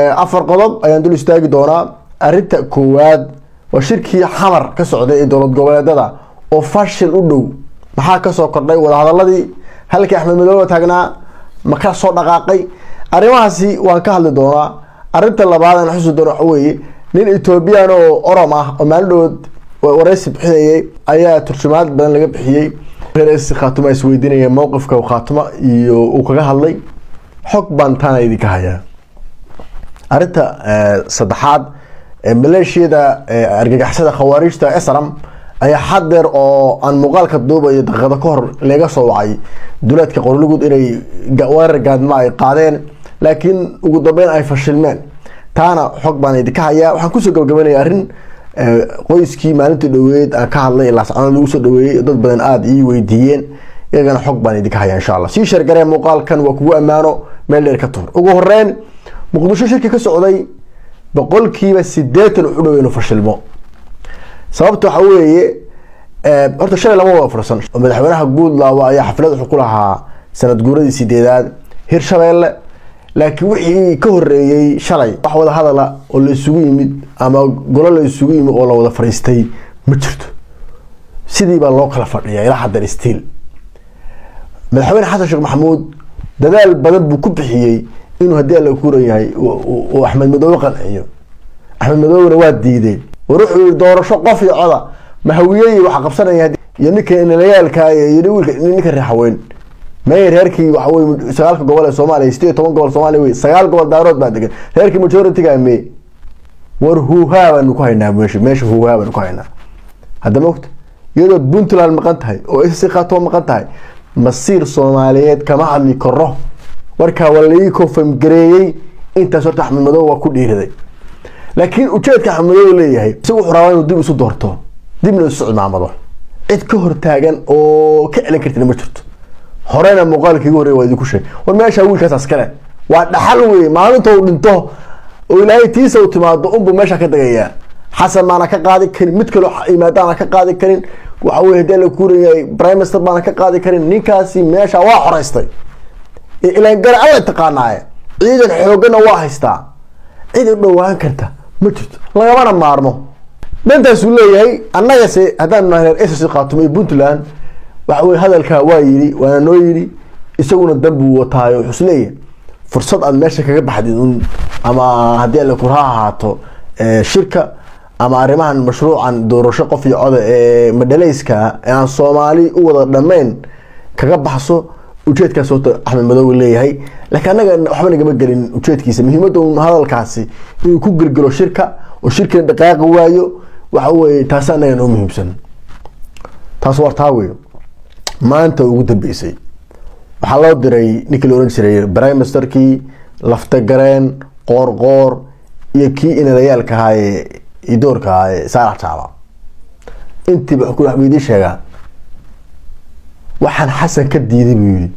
afar qodob ayaan dul istaagi doonaa. Arinta koowaad waa shirkii xamar ka socday ee dowlad goboleedada oo fashil u dhow. Maxaa ka soo kordhay? Wadahadaladii halkii axmed madoobe taagnaa ma ka soo dhaqaaqay? Arrimahaasi waan ka hadli doonaa. Arinta labaad aan xusi doono waxa weeye nin ethoobiyan oo orom ah oo maalin dhawood wareysi bixinayay ayaa turjumaad badan laga bixiyey reer khaatuma isweydiinaya mowqifka khaatuma iyo uu kaga hadlay. Xog baan taana idinka hayaa arinta saddexaad maleeshiyada argagaxsada khawaarijta esram ayaa xadeer oo aan muuqaalka duubayo daqiiqado ka hor laga soo wacay. Duleedka qorlugud inay weerar gaadma ay qaadeen laakiin ugu dambeyn ay fashilmeen. Taana xog baan idinka hayaa waxaan ku soo gabagabanaya arrin qoyskii maalintii dhaweed aan ka hadlay laascanood lagu soo dhaweeyey dad badan aada ii weydiiyeen. Iyagana xog baan idinka haya insha allah. Sii shargaree muuqaalkan waa kugu ammaano meel dheer ka tur ugu horeyn muqdisho shirki ka socday boqolkiiba sideetan wuxu dhow inuu fashilmo. Sababta waxa weeye horta shalay lama wada fursan madaxweynaha guudlaawa ayaa xaflad wuxuu ku lahaa sanad guuradii sideedaad hirshabeelle laakiin wixii ka horeeyey shalay wax wada hadala oo la isugu yimid ama golo la isugu yimid oo la wada fariistay ma jirto. Sidii baa loo kala fadhiya ilaa haddan stiil madaxweyne xasan sheekh maxamuud dadaal badan buu ku bixiyey inuu haddii alla kuran yahay uu axmed madoobe qanciyo axmed madoobena waa diiday war wuxuu yihi doorasho qof iyo coda. Mahawiyey waxa qabsanaya iyo ninka nalayaalka iyo wiilka ninka reexaweyn may reerkii waxawey sagaalka gobol ee soomaaliya sideed toban gobol soomaaliya wey sagaal gobol daarood baa degan reerkii majority-ga me war huuhaa baanu ku haynaa meesha meesha huuhaa baanu ku haynaa. Hadda mogta iyadoo puntland maqan tahay oo si khaatoo maqan tahay masiir soomaaliyeed kama hadli karo warkaa waa laii confirmgareeyey intaas horta axmed waa ku dhiiriday. Laakiin ujeedka axmed leeyahay isagu wuxuu rabaa inuu dib isu doorto dibna isu cimaamado cid ka hortaagan oo ka celin kartina ma jirto. Horena muuqaalkiigu horey waa idinku sheeg. War meesha wiilkaas askale waa dhaxal wey maalinta uu dhinto oo ilaahay tiisa u timaado unbuu meesha ka degayaa xasan baana ka qaadi karin mid kaloo imaadaana ka qaadi karin. Waxa wey haddii la kuurayahay prime minister baana ka qaadi karin. Ninkaasi meesha waa xoreystay ilaan gara alla taqaanaaye. Ciidan xoogana waa haystaa. Cid u dhowaan karta. Ma jirto. Lagamana maarmo. Dantaasuu leeyahay annagase haddaan reer ss khaatumo iyo puntland waxa wey hadalkaa waa yidhi waana noo yidhi isaguna danbuu wataayo. Wuxuu is fursad aad meesha kaga baxdid un ama haddii alle kur ha ahaato shirka ama arrimahan mashruucan doorasho qof iyo coda ee madhalayska aan soomaali u wada dhammayn kaga baxso ujeedkaas horta axmed madoobe leeyahay. Laakiin annaga waxba nagama gelin ujeedkiisa. Muhiimadda un hadalkaasi inuu ku gelgelo shirka oo shirkina dhaqaaqi waayo waxa weye taasi annaga noo muhiimsan. Taas war taa wey maanta ugu dambeysay waxaa loo diray ninkii la ohan jiray prime ministerkii laftagareen qoor qoor iyo kii inalayaalka ahaaye idoorka ahaaye saalax jaaba intiiba waxbuu idiin sheegaa waxaan xasan ka diiday buu yihi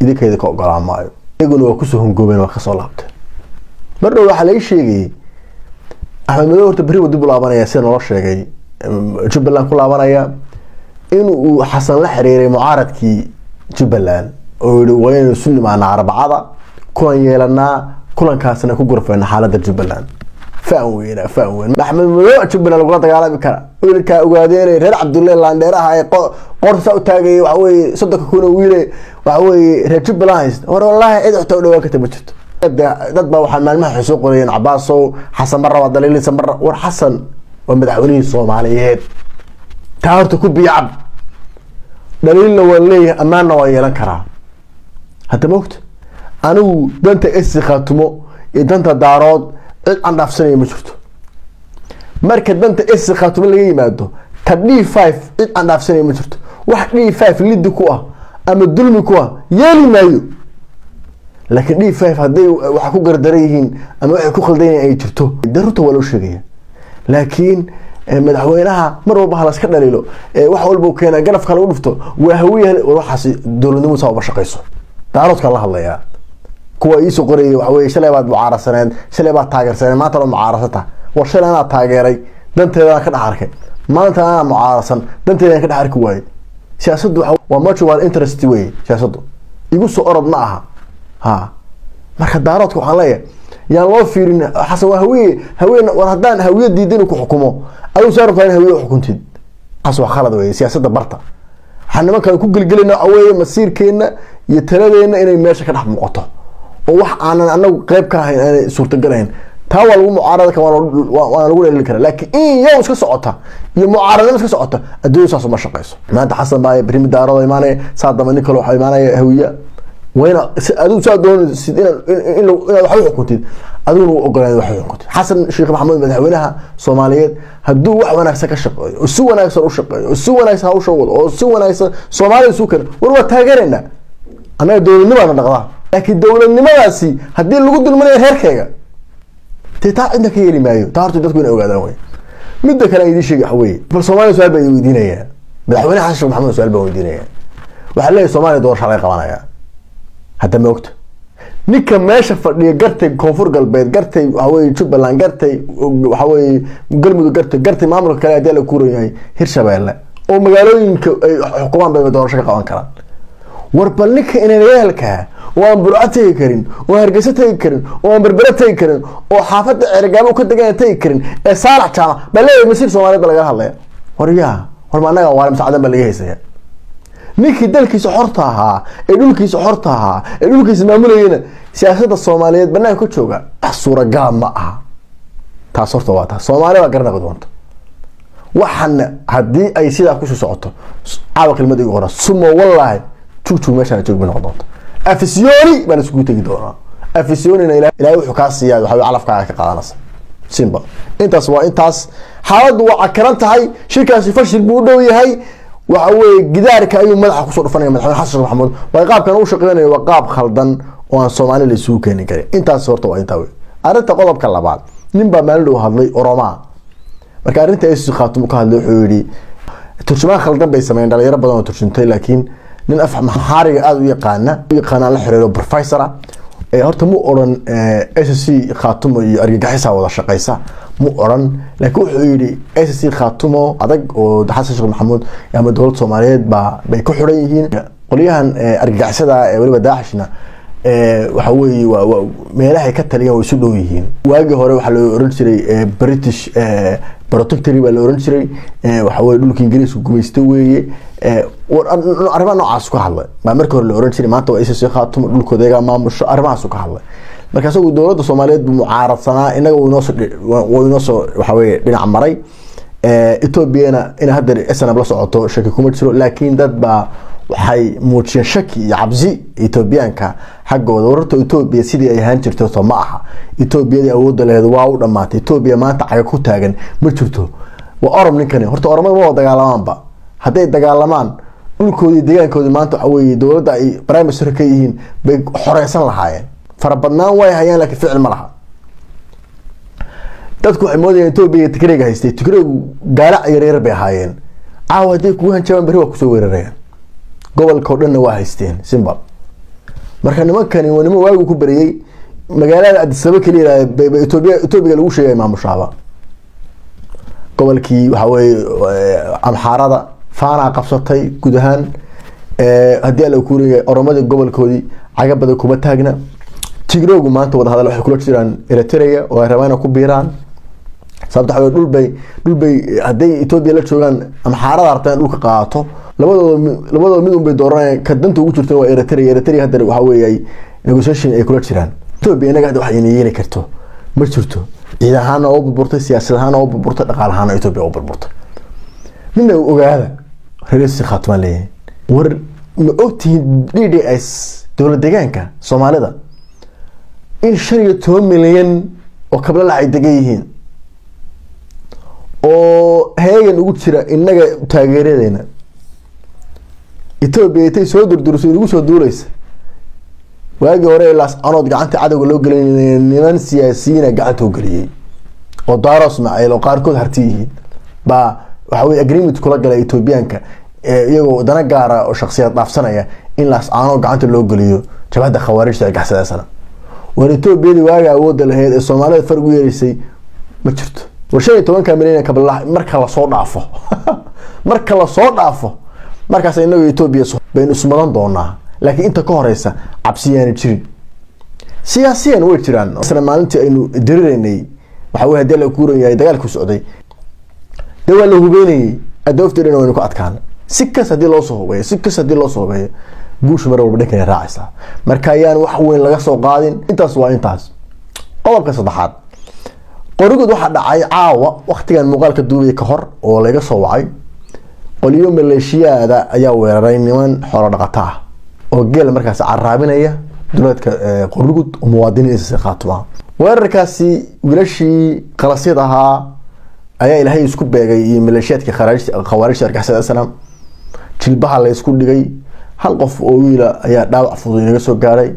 idinkayda ka ogolaan maayo. Iyaguna waa ku soo hongoobeen waa ka soo laabteen. Mar dhow waxaa laga sheegayay axmed madoobe horta beri wa dib u laabanaya sida naloo sheegay jubbaland ku laabanaya in uu xasan la xiriiray mucaaradkii jubbaland oo yihi waa inaynu isu nimaanaa arbacada kulan yeelanaa kulankaasna ku gurfeyna xaalada jubbaland fan weyn fan weyn axmed madoobe jubbaland lagula dagaalami kara wiilkaa ogaadeenay reer cabdulle laandheeraha ee qorsa u taagay waxaweye soddonka kuna wiile waxaweye reer jubbaland haysta war wallaahi cid xota u dhawaan karta ma jirto dad baa waxaa maalmaha soo qorayeen cabaasow xasan marra waa daliilisa marra war xasan waa madaxweynihii soomaaliyeed taa horta ku biyacab dhaliilna waan leeyahay ammaanna waan yeelan karaa hadda mogta anigu danta esi khaatumo iyo danta daarood cid aan dhaafsanaya ma jirto marka danta esi khaatumo laga yimaado ta d five cid aan dhaafsanaya ma jirto wax d five lidi ku ah ama dulmi ku ah yeeli maayo laakiin d five hadday waxa ku gardaran yihiin ama waxay ku khaldan yihiin ay jirto daruurta waa loo sheegaya laakiin madaxweynaha mar walba ha laska dhaliilo wax walba keena ganafka lagu dhufto waa hawiya waxaas dowladnimo saa uma shaqayso daaroodka la hadlayaa kuwa iisoo qorayay waxa weye shalay baad mucaarasaneed shalay baad taageersaneed maanta mucaarasata. War shalay anaa taageeray danteedaan ka dhex arkay. Maanta anaa mucaarasan danteedaan ka dhex arki waayey. Siyaasaddu waa mutual interest wey siyaasaddu. Igu soo orod ma aha. Ha marka daaroodka waxaan leeyahay yaan loo fiirin xasan waa hawiye haween war haddaan hawiye inuu ku xukumo adigu saa hawiye xukuntid. Xasan waa khalad weye siyaasadda barta. Waxaan nimankan ku gelgelina aweye masiirkeena iyo taladeena inay meesha ka dhex muuqato oo wax aanan anagu qeyb ka ahayn aanay suurtagalahayn taa waa lagu mucaarada waana lagu dhalin kara laakiin in yow iska socota iyo mucaaradnimo iska socota adduunya saas uma shaqeyso. Maanta xasan baa berimi daarado imaanaya saa damba nin kale waxaa imaanaya hawiya. Wayna adigu saa doonaysid inaad wax u xukuntid adiguna u ogolaanid wax xukuntid. Xasan sheekh maxamed madaxweynaha soomaaliyeed hadduu wax wanaagsan ka shaqeeyo oo si wanaagsan u shaqeeyo oo si wanaagsan hawsha wado oo si wanaagsan soomaalida isu kena war waa taageeraynaa annaga dowladnimaana dhaqdaa laakiin dowladnimadaasi haddii lagu dulminayo reerkayga dee taa cidna ka yeeli maayo taa horta dadku inay ogaadaan wey midda kale idiin sheegi waxa weye bal soomaaliya su'aal baa weydiinayaa madaxweyne xasan sheekh maxamed su'aal baan weydiinayaa waxaa leeyahay soomaaliya doorasha laga qabanaya. Hadda ma ogta ninka meesha fadhiya gartay koonfur galbeed gartay waxaweye jubbaland gartay waxaweye galmudug gartay gartay maamulka kale haddii la kuuran yahay hirshabeelle oo magaalooyinka ay xukumaan bay doorasho ka qaban karaan. War bal ninka inayaalkaa oo aan burco tegi karin oo hargeyso tegi karin oo aan tegi karin oo xaafadda ceergaabo ka degan tegi karin ee saalax jaamac baa leeyahay masiir soomaaliyed ba hadlaya. War yaa war ma annaga waale masacdan baa laga haysaya? Ninkii dalkiisa xorta ahaa ee dhulkiisa xorta ahaa ee dhulkiisa maamulayana siyaasadda soomaaliyeed banaanka ka jooga wax suuragala ma aha. Taas horta waa taas. Soomaaliya baa garanaqi doonta waxana haddii ay sidaa ku sii socoto caawa kelmad igu qora sumo wallaahi jugjug meeshaan joog noqon doonta afisyooni baan isugu tegi doonaa. Afisyoonina ilaahay wuxuu kaa siiyaa waxa calafkaaga ka qaadanaysa. Simba. Intaas waa intaas. Xaaladdu waa cakaran tahay. Shirkaasi fashil buu u dhow yahay. Waxa weye gidaarka ayuu madaxa ku soo dhufanaya madaxweyne xasan sheekh maxamuud. Waa qaabkan u shaqeynayo waa qaab khaldan oo aan soomaali la isugu keeni karin. Intaas horta waa intaa wey arrinta qodobka labaad nin baa maalin dhow hadlay oromaa. Marka arrinta esi khaatum ka hadlay wuxuu yihi turjumaan khaldan bay sameeyeen dhalinyaro badan oo turjuntay laakiin nin af maxaariga aada u yaqaana u yaqaanaan la xiriiro professor ah horta mu oran s c khaatumo iyo argagixisa wada shaqeysa mu oran laakiin wuxuu yihi s c khaatumo adag oo xasan sheekh maxamuud ama dowladda soomaaliyeed baa bay ku xiran yihiin. Qolyahan argagixisada ee weliba daaxishna waxa waa meelahay ka taliyaan way isu dhow yihiin. Waagii hore waxaa loo oran jiray british protectory baa la oran jiray. Waxa weye dhulka ingiriisku gumaysta weeye. Arrimaha noocaas ka hadlay. Baa markii hore la oran jiray maanta waa isasi khaatumo dhulkooda maamusho arrimahaasu ka hadlay. Marka isagu dowladda soomaaliyeed mucaaradsanaa inaga wuu inoosoo inoosoo waxa weye dhinac maray. Etoobiyana in hadda snab la socoto shaki kuma jiro laakiin dad baa waxay muujiyeen shaki iyo cabsi. Etoobiyaanka xaggooda wararta etoobiya sidii ay ahaan jirto to ma aha. Etoobiyadii awoodda laheed waa u dhamaatay etoobiya maanta caga ku taagan. Ma jirto. Waa orom ninkani. Horta oromada ma dagaalamaanba. Hadday dagaalamaan dhulkoodii deegaankoodii maanta waxa weye dowladda ay minister ka yihiin bay xoreysan lahaayeen. Farabadnaan way hayaan laakiin ficil ma laha. Dadku waxay moodayaan etoobiya tigreyga haystay. Tigreygu gaalac yaryar bay ahaayeen. Caawa hadday kugu hanjabaan berri waa ku soo weerarayaan gobolka o dhanna waa haysteen simbal marka nimankani waa niman waagu ku beriyey magaalada adisaba keliya etoobiya lagu sheegay maamushaaba gobolkii waxa weye amxaarada faanaa qabsatay guud ahaan. Haddii ala kuuraya oromadii gobolkoodii cagabada kuma taagna. Tigroogu maanta wadahadal waxay kula jiraan eritrea oo ay rabaan ku biiraan. Sababta waxa dhulbay dhulbay hadday etoobiya la joogaan amxaarada hartaan dhulka qaato labadooda mid unbay dooranayaan ka danta ugu jirta waa eritrea. Eritrea hadda waxa weeye ay negotiation ay kula jiraan. Etoobiya inaga hadda wax ina karto. Ma jirto. Ciid ahaana oo burburtay siyaasad ahaana oo burburtay dhaqaal ahaana etoobiya oo burburtay. Midna ogaada reersi khaatuma leeyahay. War ma ogtihiin d d s dowlad deegaanka soomaalida in shan iyo toban milyan oo kablalac ay degan yihiin oo heegan ugu jira inaga taageeradeena etoobiya intay soo durdurisay nagu soo duuleysa waagii hore ilaas canood gacanta cadowga loo gelin niman siyaasiyiina gacanta u geliyey oo daaro ismaaciil oo qaarkood harti yihiin. Baa waxa weye agreement kula gala etoobiyaanka iyagoo dana gaara oo shaksiyad dhaafsanaya in laas canood gacanta loo geliyo jabhadda khawaarijta argaxsadaasana war etoobiyadii waaga awoodda laheyd ee soomaalida far ugu yeereysay ma jirto. War shan iyo tobanka milyan kabla marka la soo dhaafo. Marka la soo dhaafo markaas inagu etoobiya baynu ismudan doonaa laakiin inta ka horeysa cabsiyaani jirin. Siyaasiyan way jiraan. Isla maalintii aynu diriraynay waxa wey haddii la kuuran yahay socday. Dee waa la hubeynayay adoofteedhana waynu ku adkaan. Si kas loosoo hubeeyo si kas haddii loosoo hubeeyo guusha mar walba dhankan raacaysaa. Marka ayaan wax weyn laga soo qaadin intaas waa intaas. Qodobka saddexaad. Qorigood waxaa dhacay caawa waktigan muuqaalka duubaya ka hor oo laga soo wacay qolyo maleeshiyaada ayaa weeraray niman xoolo dhaqato ah oo geel markaas caraabinaya duleedka qorigud oo muwaadiniinsa qaatuma weerarkaasi wiilashii qalasyad ahaa ayaa ilaahay isku beegay iyo maleeshiyaadkii khawaarijta argixisada islam jilbaha la dhigay hal qof oo wiila ayaa dhaawac fudud inaga soo gaaray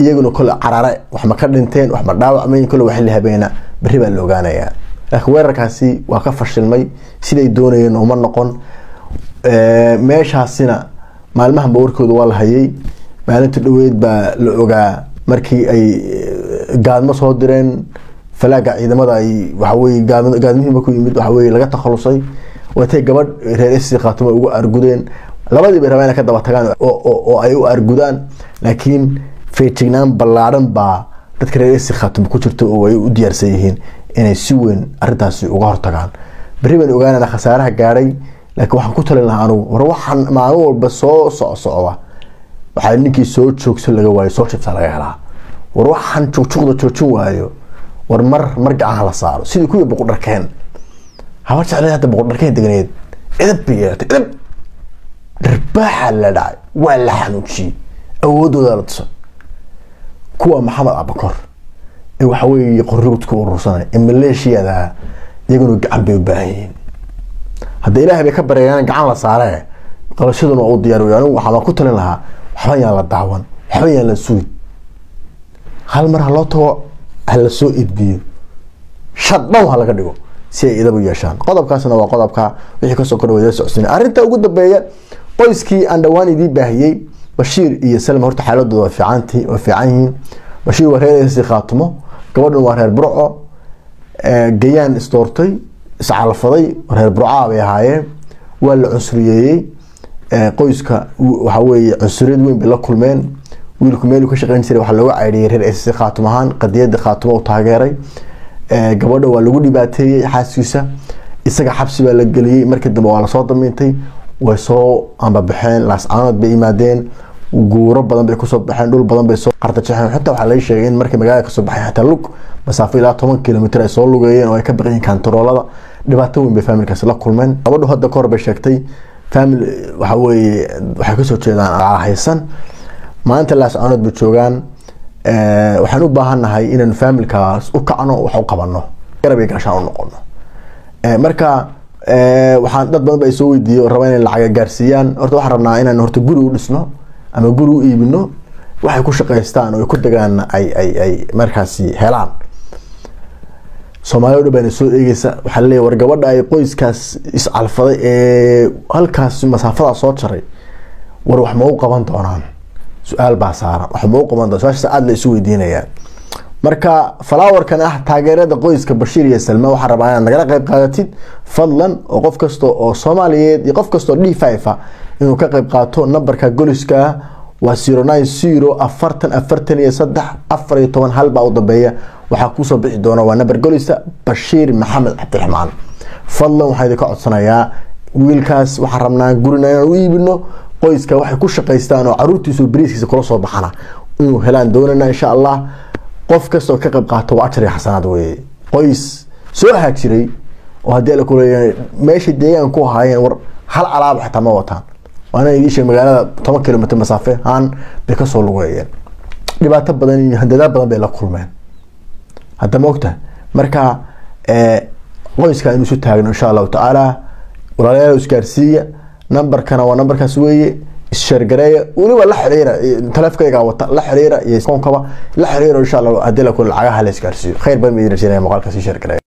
iyaguna kole carare wax ma ka dhinteen wax ma dhaawacmayn kole waxli habeena berri baa la ogaanayaa. Laakiin weerarkaasi waa ka fashilmay siday doonayeen uma noqon meeshaasina maalmahanba warkooda waa la hayay. Maalinta dhaweyd baa la ogaa markii ay gaadmo soo direen. Falaaga ciidamada ay waxaweye gaadmihii markuu yimid waxaweye laga takhalusay. Watay gabadh reer sc khaatuma ugu argudeen. Labadiiba rabaa inay ka daba tagaan oo ay u argudaan. Laakiin feejignaan ballaadhan baa dadka reer sc khaatuma ku jirta oo ay u diyaarsan yihiin inay si weyn arintaasi uga hortagaan. Berri baan ogaanana khasaaraha gaadhay laakiin waxaan ku talin lahaa anugu war waxaan maalin walba soo socsocda waxaa ninkii soo joogso laga waayo soo jibsaa laga helaa. War waxaan jugjuqda joojin waayo war mar mar gacan la saaro sidii kuwii boqodharkeen habar jeclay hadda boqodharkeen deganeed edab bay yeelatay edab dharbaaxa la dhacay waa la xanuujiyey awoodooda la tusa kuwa maxamed abakor ee waxa weeye qorrigudka urursanay ee maleeshiyada iyaguna gacan bay u baahan yihiin hadda ilaahay bay ka bareeyaan gacan la saaree qalashaduna waa u diyaar wey anigu waxaa ku talin lahaa waxba yaan la daawan waxba yaan la sugin. Hal mar ha tago ha la soo edbiyo shadhow ha laga dhigo si ay idab u yeeshaan. Qodobkaasna waa qodobka wixii ka soo kordha wada arrinta ugu dambeeya qoyskii aan dhowaan idii baahiyey bashiir iyo salma horta xaaladooda waa fiicanti waa fiican yihiin. Bashiir waa reer si khaatumo gabadhan waa reer burco. Gayaan isdoortay iscalfaday reer burcaa bay ahaayeen. Waa la cunsuriyeeyey qoyska waxa weeye cunsuriyad weyn bay la kulmeen. Wiilku meeluu ka shaqeyn jiray waxaa looga caydhiyay reer s khaatum ahaan. Qadiyada u taageeray. Gabadha waa lagu dhibaateeyey xaaskiisa. Isaga xabsi baa la geliyey. Markii dambe waa la soo damiintay way soo ambabaxeen laascaanood bay yimaadeen guuro badan bay ku soo baxeen dhul badan bay soo qardajaxeen xitaa waxaa laga sheegay in markay magaalada ka soo baxeen xataa lug masaafo ilaa toban kilomitr ay soo lugeeyeen oo ay ka baqayeen kantaroolada. Dhibaato weyn bay faamilkaasi la kulmeen. Gabadhu hadda kahor bay sheegtay famil waxa weeye waxay ka soo jeedaan haysan. Maanta laascaanood bay joogaan. Waxaan u baahannahay inaynu faamilkaas u kacno wax u qabano. Garabay gaashaan u noqono. Marka waxaan dad badan ba soo weydiiyey raba inay lacaga gaarsiiyaan. Horta waxaan rabnaa inaan horta guri u dhisno ama guri u iibino waxay ku shaqaystaan oo ay ku degaan ay ay ay markaasi helaan. Soomaaliya o dhan baana soo eegeysa waxaa laleeyahy war gabadha ay qoyskaas iscalfaday ee halkaas masaafadaa soo jaray war wax ma u qaban doonaan? Su'aal baa saaran wax ma u qaban doonaan? Su'aashaas aada la isu weydiinayaan. Marka falaawarkan ah taageerada qoyska bashiir iyo salma waxaa rabaa inaad nagala qayb qaadatid fadlan oo qof kasta oo soomaaliyeed iyo qof kastoo d five a inuu ka qayb qaato nambarka goliska ah waa zero nine zero afartan afartan iyo saddex afar iyo toban hal baa u dambeeya. Waxaa ku soo bixi doona waa namber golisa bashiir maxamed cabdiraxmaan. Fadlan waxaa idinka codsanayaa wiilkaas waxaan rabnaa gurina inaan u iibino qoyska waxay ku shaqaystaan oo caruurtiisu bariiskiisa kula soo baxana. Inuu helaan doonana insha allah qof kastoo ka qayb qaato waa ajar iyo xasanaad weye qoys soo haajiray oo haddii ala kuleeyahay meeshay ahaayeen war hal alaaba xitaa ma wataan waana toban kilomitr masaafe haan bay ka soo lugeeyeen. Dhibaato badan iyo handadaad badan bay la kulmeen. Hadda ma ogtahay marka qoyska inu isu taagno insha allahu tacaala walaalayaal isgaarsiiya nambarkana waa nambarkaas weeye issheergareeya weliba la xiriira taleefkayga wata la xiriira iyo koonkaba la xiriiro insha allah haddii la lacagaha la isgaarsiiyo khayr badan ba idin rajeenaya muuqaalkaas ii sheergareeya